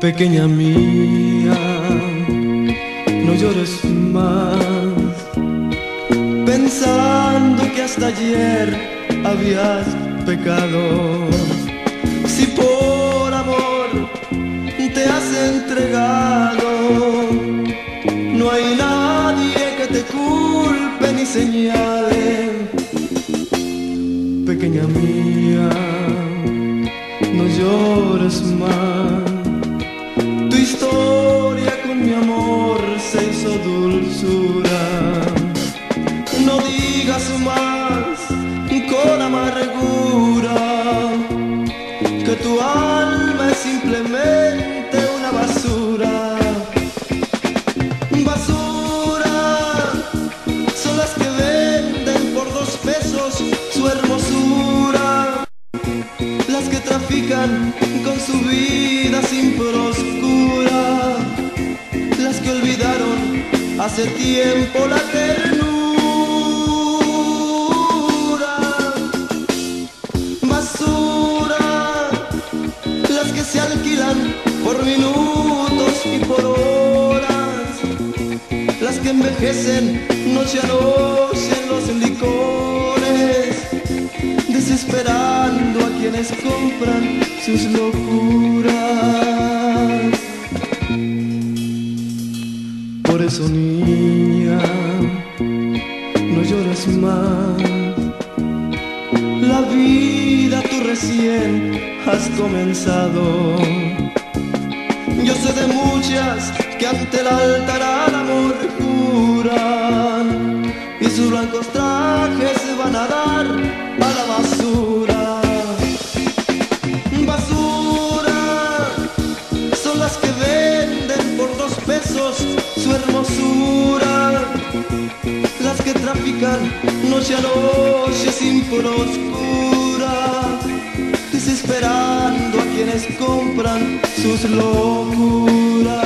Pequeña mía, no llores más, pensando que hasta ayer habías pecado. Si por amor te has entregado, no hay nadie que te culpe ni señale. Pequeña mía, no llores más dulzura. No digas más con amargura que tu alma es simplemente una basura. Basura son las que venden por dos pesos su hermosura las que trafican con su vida sin proscura, hace tiempo la ternura. Basura, las que se alquilan por minutos y por horas, las que envejecen noche a noche en los licores desesperando a quienes compran sus locuras. Por eso niña, no llores más. La vida tú recién has comenzado. Yo sé de muchas que ante el altar al amor juran y sus blancos trajes van a dar a la. Basura su hermosura, las que trafican noche a noche sin oscura, desesperando a quienes compran sus locuras.